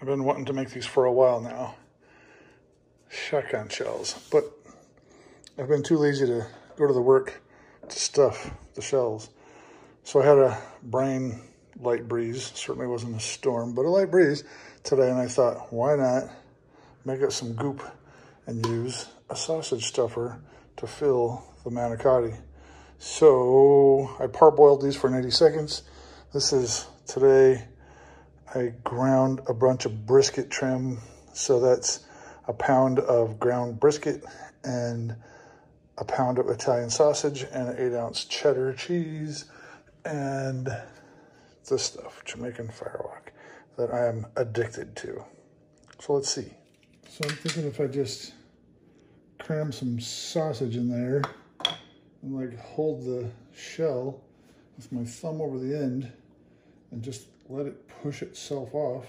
I've been wanting to make these for a while now. Shotgun shells, but I've been too lazy to go to the work to stuff the shells. So I had a brain light breeze, certainly wasn't a storm, but a light breeze today. And I thought, why not make up some goop and use a sausage stuffer to fill the manicotti. So I parboiled these for 90 seconds. This is today I ground a bunch of brisket trim. So that's a pound of ground brisket and a pound of Italian sausage and an eight ounce cheddar cheese and this stuff, Jamaican firewalk, that I am addicted to. So let's see. So I'm thinking if I just cram some sausage in there and like hold the shell with my thumb over the end and just let it push itself off,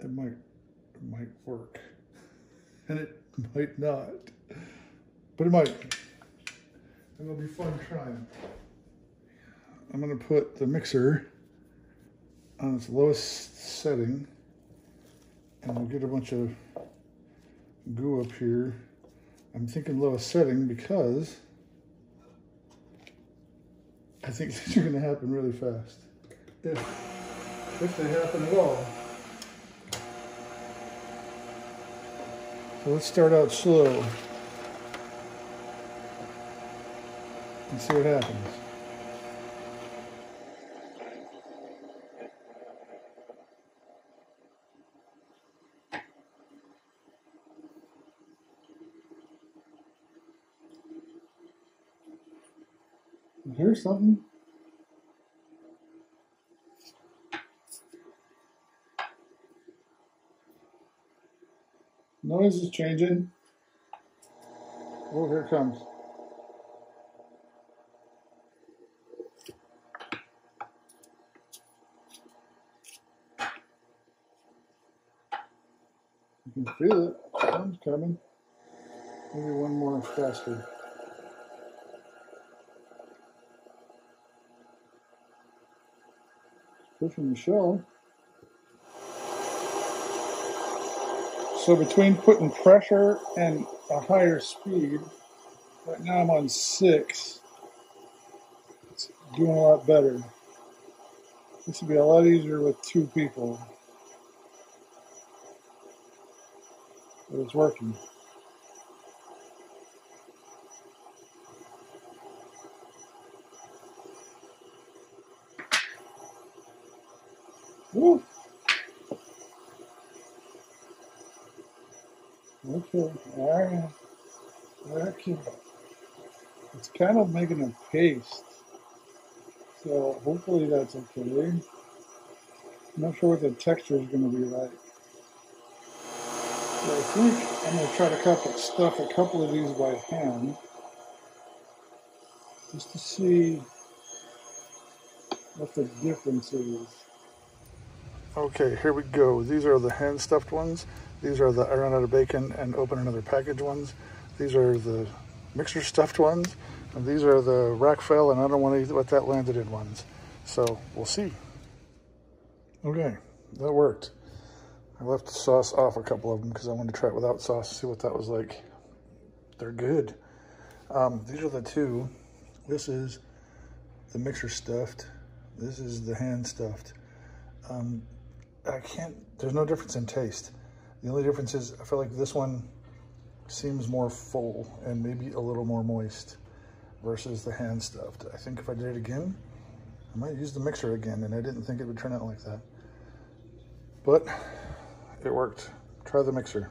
it might, it might work. And it might not, but it might. And it'll be fun trying. I'm gonna put the mixer on its lowest setting and we'll get a bunch of goo up here. I'm thinking lowest setting because I think these are gonna happen really fast. If, if they happen at all. So let's start out slow and see what happens. Here's something. Noise is changing. Oh, here it comes. You can feel it. Sound's coming. Maybe one more faster. pushing the shell. So between putting pressure and a higher speed, right now I'm on six. It's doing a lot better. This would be a lot easier with two people. But it's working. Woo. Okay, alright. Okay. It's kind of making a paste. So hopefully that's okay. I'm not sure what the texture is going to be like. But I think I'm going to try to cut stuff a couple of these by hand. Just to see what the difference is. Okay, here we go. These are the hand stuffed ones. These are the I run out of bacon and open another package ones. These are the mixer stuffed ones. And these are the rack fell and I don't want to let that landed in ones. So we'll see. Okay, that worked. I left the sauce off a couple of them because I wanted to try it without sauce, see what that was like. They're good. Um, these are the two. This is the mixer stuffed. This is the hand stuffed. Um, I can't, there's no difference in taste. The only difference is I feel like this one seems more full and maybe a little more moist versus the hand stuffed. I think if I did it again, I might use the mixer again and I didn't think it would turn out like that. But it worked. Try the mixer.